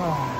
啊。